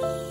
Bye.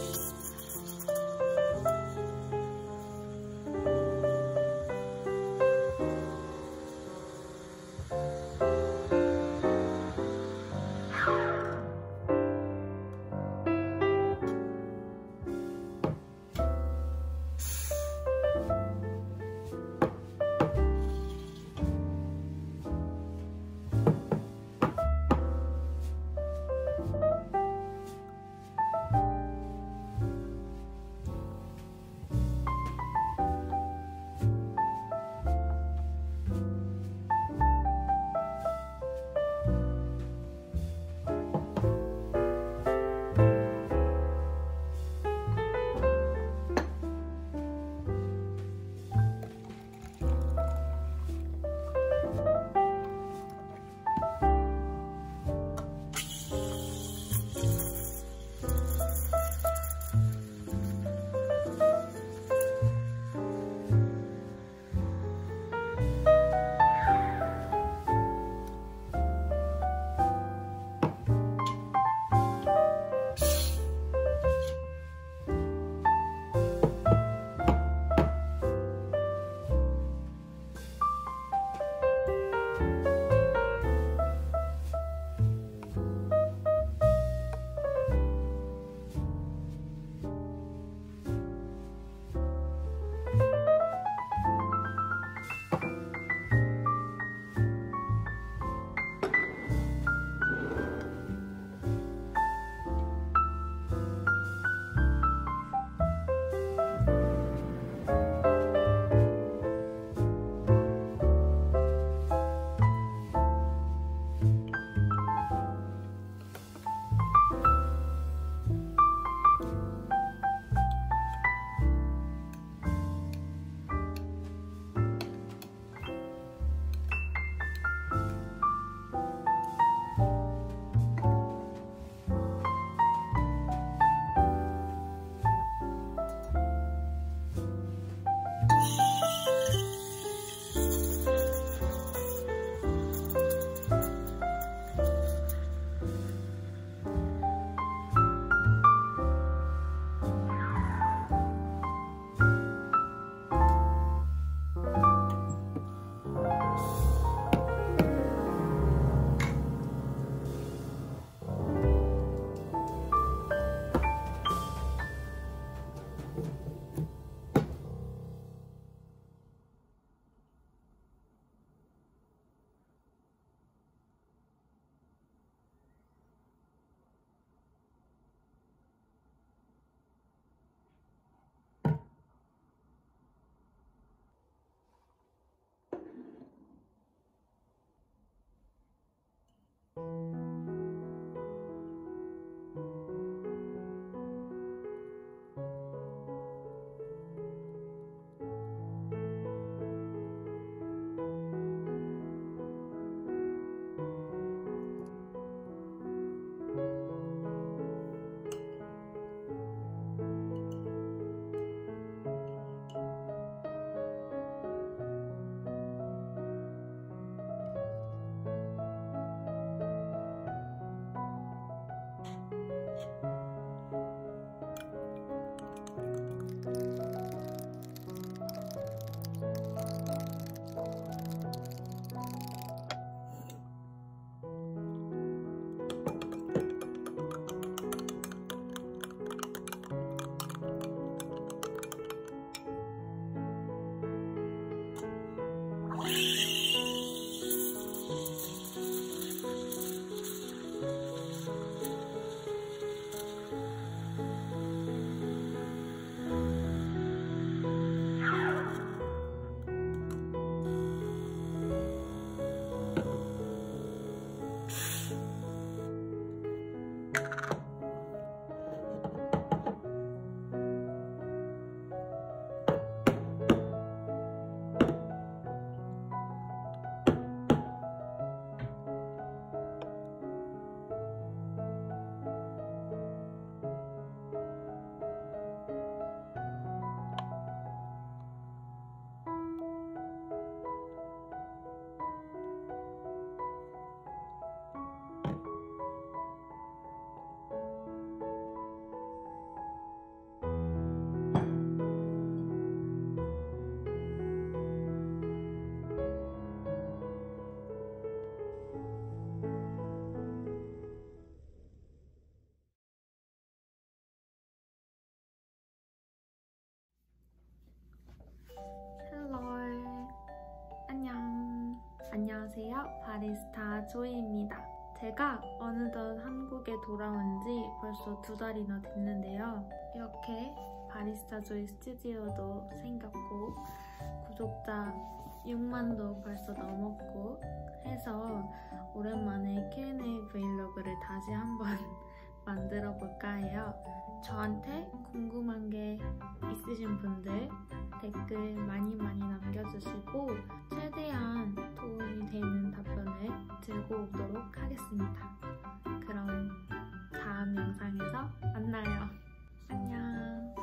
안녕하세요. 바리스타 조이입니다. 제가 어느덧 한국에 돌아온 지 벌써 두 달이나 됐는데요. 이렇게 바리스타 조이 스튜디오도 생겼고 구독자 6만도 벌써 넘었고 해서 오랜만에 Q&A 브이로그를 다시 한번 만들어 볼까 해요. 저한테 궁금한 게 있으신 분들 댓글 많이 많이 남겨주시고 최대한 도움이 되는 답변을 들고 오도록 하겠습니다. 그럼 다음 영상에서 만나요. 안녕.